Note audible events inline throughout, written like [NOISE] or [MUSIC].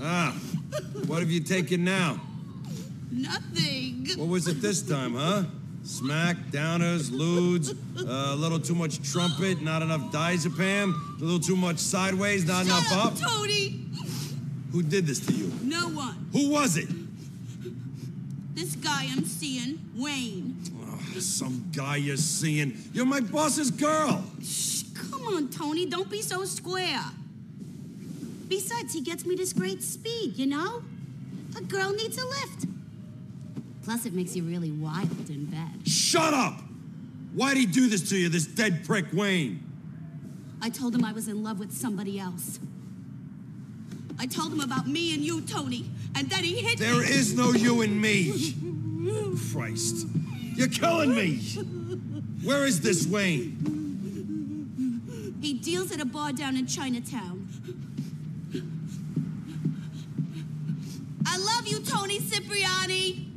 What have you taken now? Nothing. What was it this time, huh? Smack, downers, ludes, uh, a little too much trumpet, not enough diazepam, a little too much sideways, not Shut enough up, up. Toni. Who did this to you? No one. Who was it? This guy I'm seeing, Wayne. Oh, some guy you're seeing. You're my boss's girl. Shh, come on, Toni. Don't be so square. Besides, he gets me this great speed, you know? A girl needs a lift. Plus, it makes you really wild in bed. Shut up! Why'd he do this to you, this dead prick Wayne? I told him I was in love with somebody else. I told him about me and you, Toni, and then he hit There me. is no you and me. [LAUGHS] Christ. You're killing me. Where is this Wayne? He deals at a bar down in Chinatown. I love you, Toni Cipriani.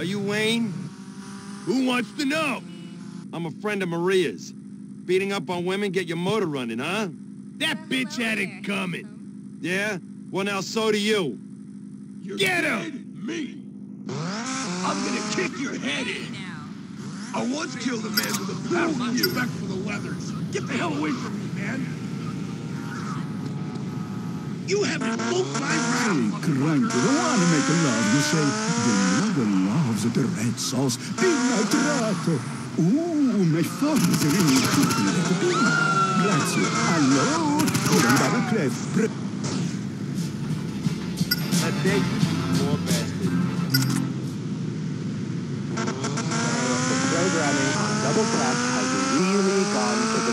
Are you Wayne? Who wants to know? I'm a friend of Maria's. Beating up on women get your motor running, huh? That bitch had it coming. Yeah? Well, now so do you. Get him! Me? I'm gonna kick your head in. I once killed a man with a pound of respect for the leathers. Get the hell away from me, man. You haven't smoked my round. Cranky, don't wanna make love, you say. The mother loves the red sauce. Innatrato. Uh, my father in cooking. Grazie. Hello? Ora andare a Clef. Pre- A date, poor bastard. Programming on Double Tap